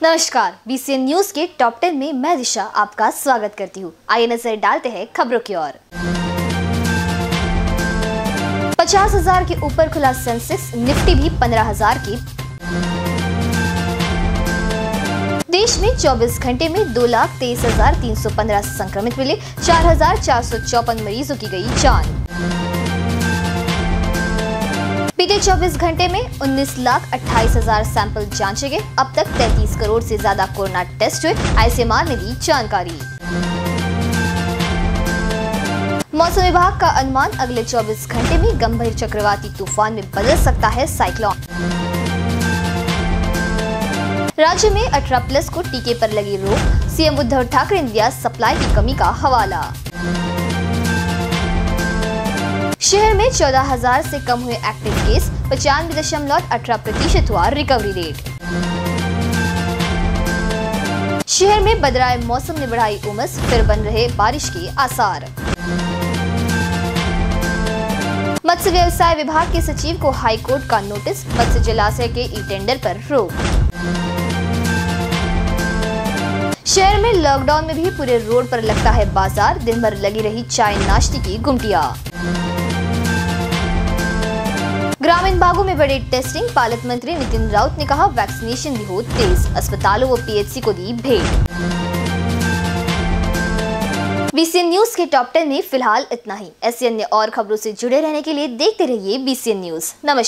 नमस्कार BCN news के top ten में मैं दिशा आपका स्वागत करती हूँ। आइए नज़र डालते हैं खबरों की ओर। पचास हज़ार के ऊपर खुला सेंसेक्स निफ्टी भी पंद्रह हज़ार की। देश में 24 घंटे में दो लाख तेईस हज़ार तीन सौ पंद्रह संक्रमित मिले, चार हज़ार चार सौ चौपन मरीजों की गई जान। बीते 24 घंटे में उन्नीस लाख अट्ठाईस हज़ार सैंपल जांचे गए। अब तक 33 करोड़ से ज़्यादा कोरोना टेस्ट हुए। आईसीएमआर ने दी जानकारी। मौसम विभाग का अनुमान, अगले 24 घंटे में गंभीर चक्रवाती तूफ़ान में बदल सकता है साइक्लोन। राज्य में 18 प्लस को टीके पर लगी रोक। सीएम उद्धव ठाकरे ने दिया सप्लाई की कमी का हवाला। शहर में चौदह हज़ार से कम हुए एक्टिव केस, पचानवे दशमलव अठारह प्रतिशत हुआ रिकवरी रेट। शहर में बदलाए मौसम ने बढ़ाई उमस, फिर बन रहे बारिश के आसार। मत्स्य व्यवसाय विभाग के सचिव को हाईकोर्ट का नोटिस, मत्स्य जलाशय के ई टेंडर पर रोक। शहर में लॉकडाउन में भी पूरे रोड पर लगता है बाज़ार, दिन भर लगी रही चाय नाश्ते की गुमटिया। ग्रामीण भागों में बड़े टेस्टिंग पालक मंत्री नितिन राउत ने कहा वैक्सीनेशन भी हो तेज, अस्पतालों व पीएचसी को दी भेंट। बीसीएन न्यूज़ के टॉप टेन में फ़िलहाल इतना ही। ऐसी अन्य और खबरों से जुड़े रहने के लिए देखते रहिए बीसीएन न्यूज़ नमस्कार।